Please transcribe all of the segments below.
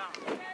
Yeah.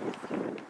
はい。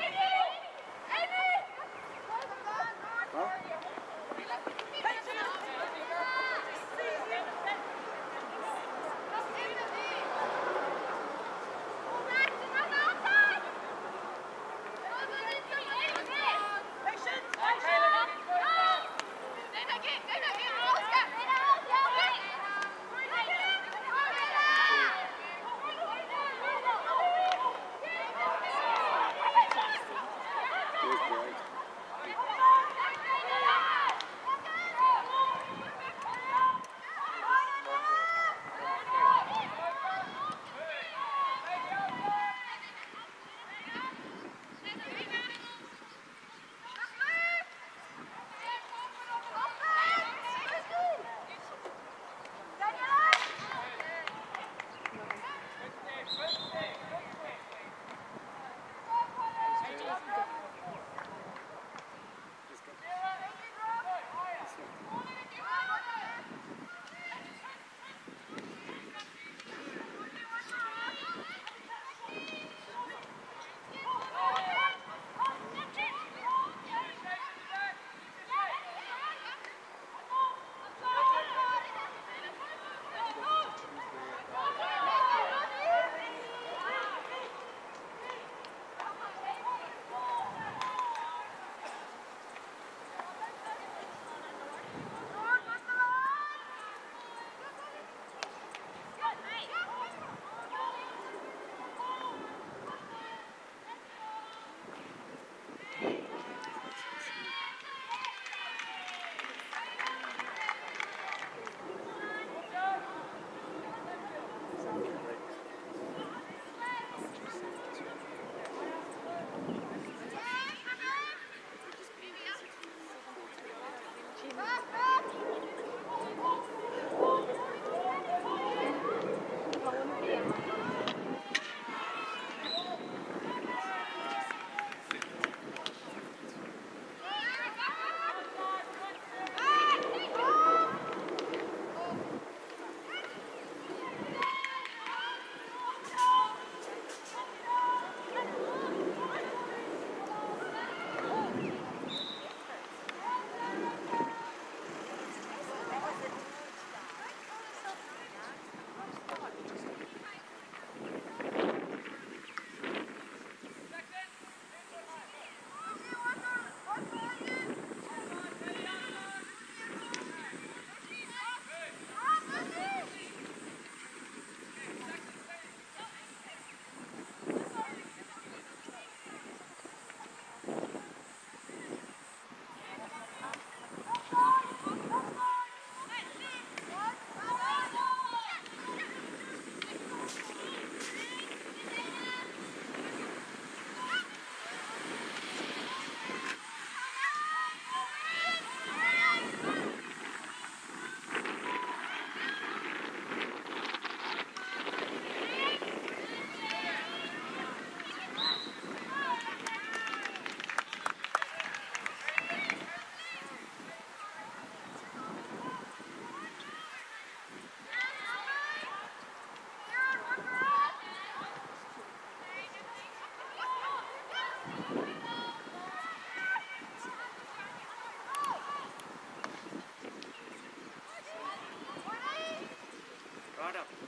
árabe.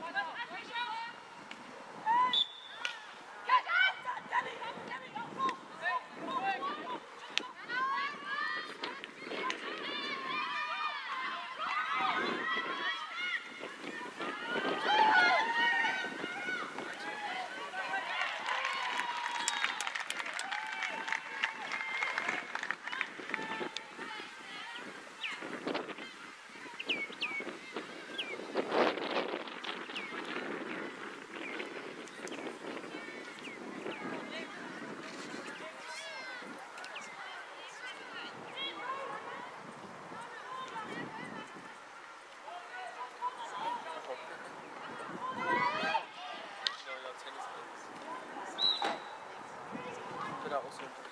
맞아. carro, senhor.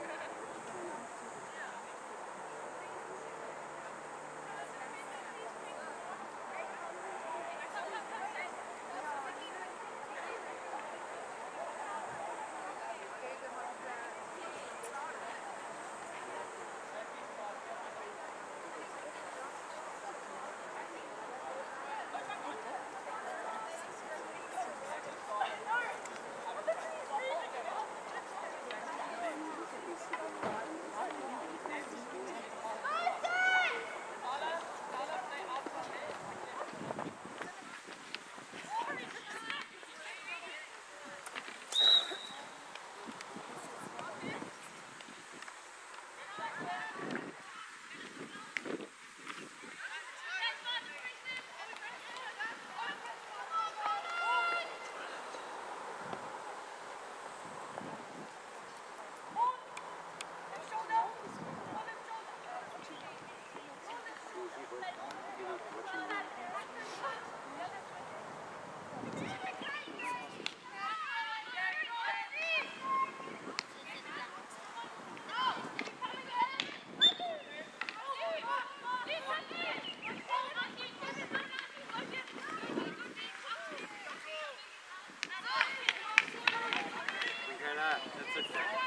That's it.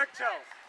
Bechtel.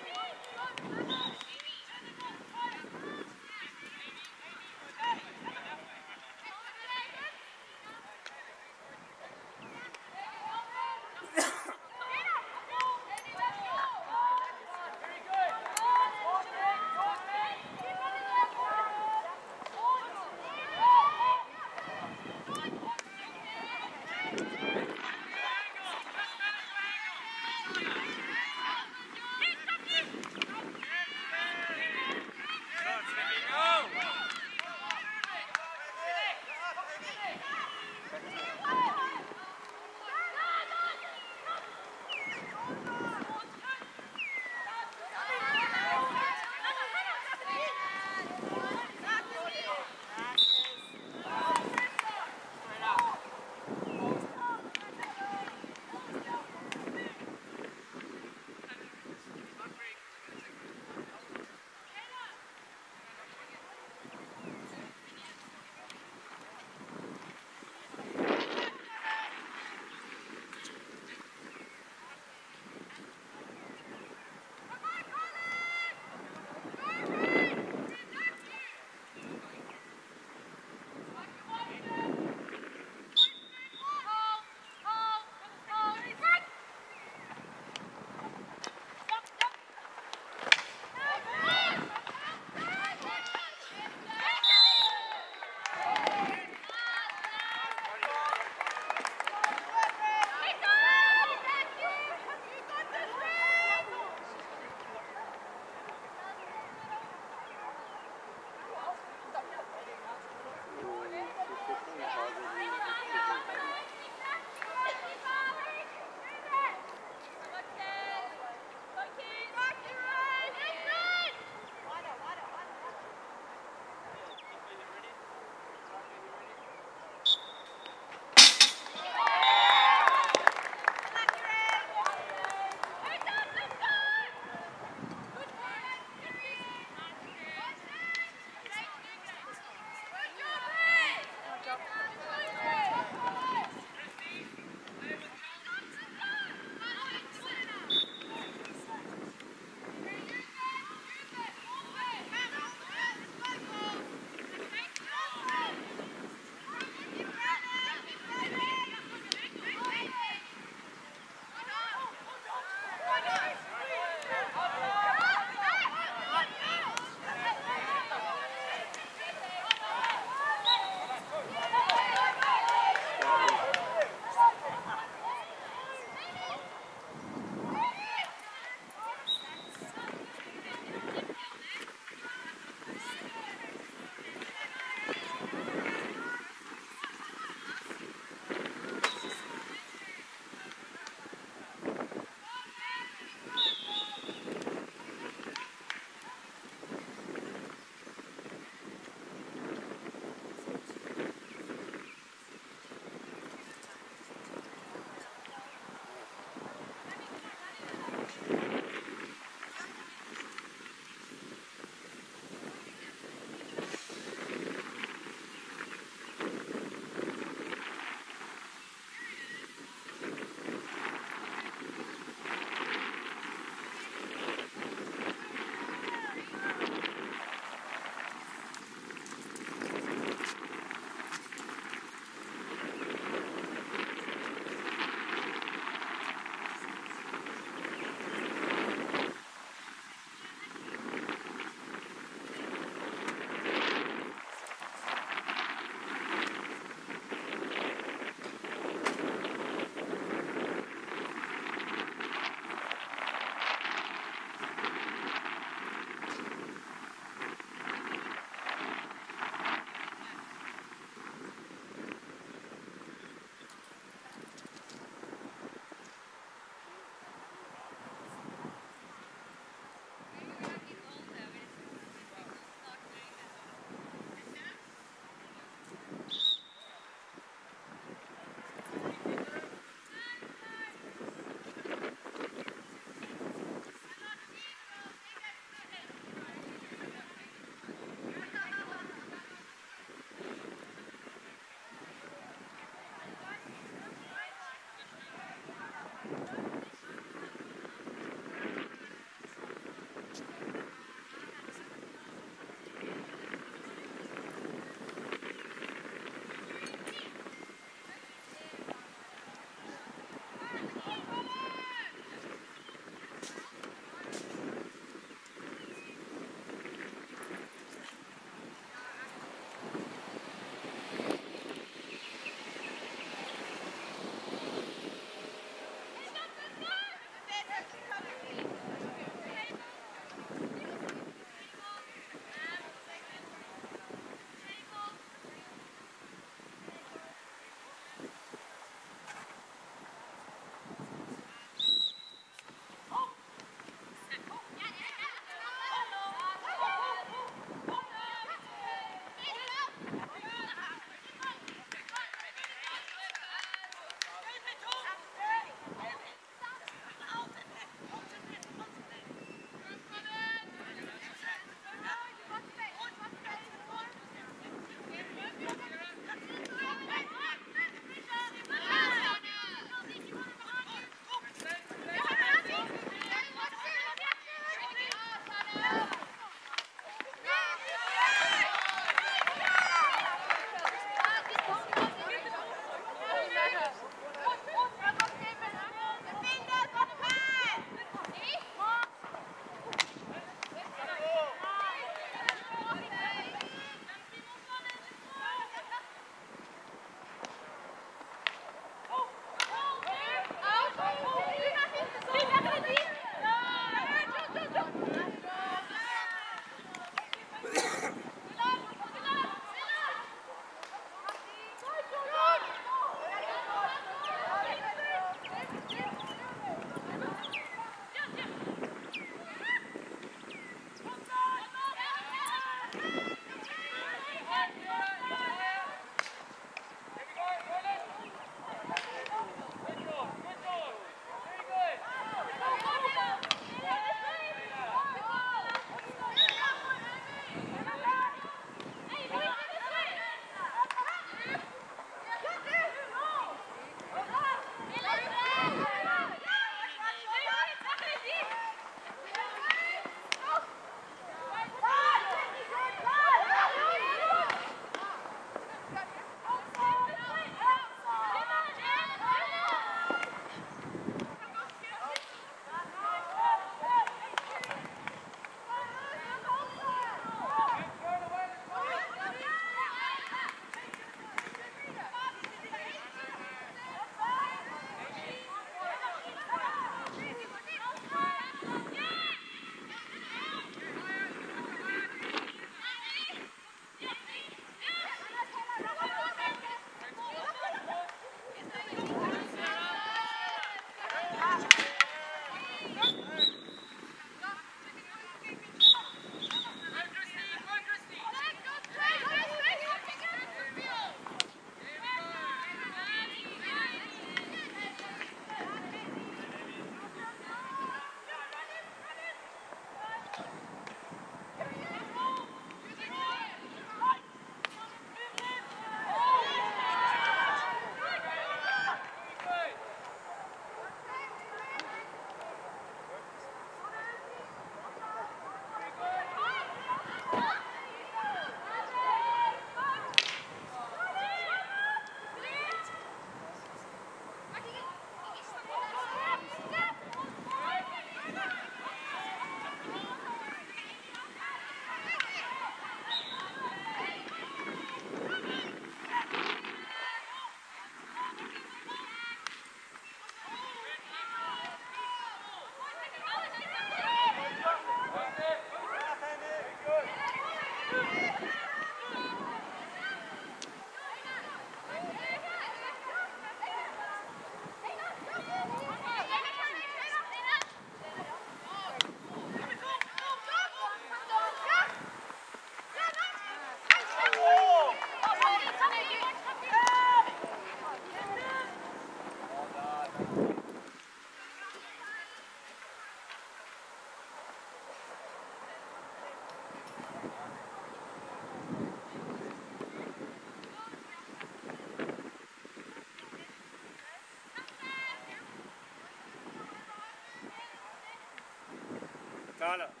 Carla.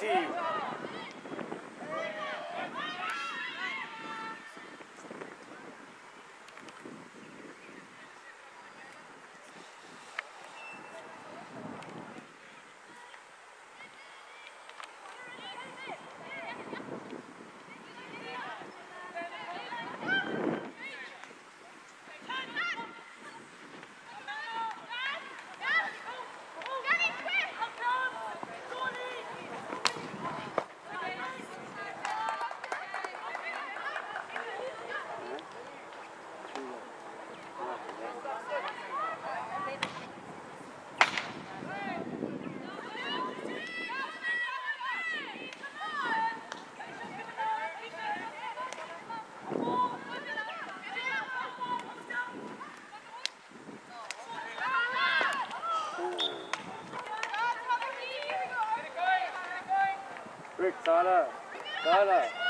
Team. Quick, Tyler. Tyler.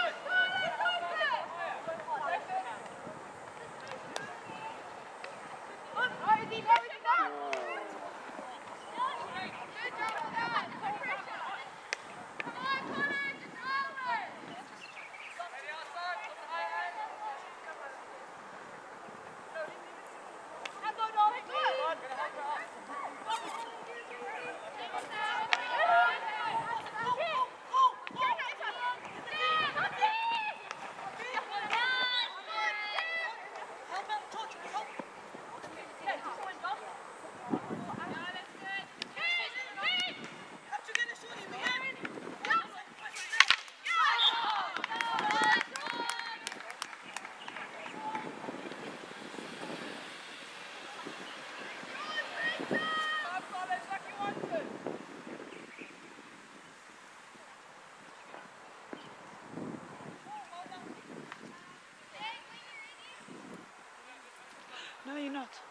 No, you're not.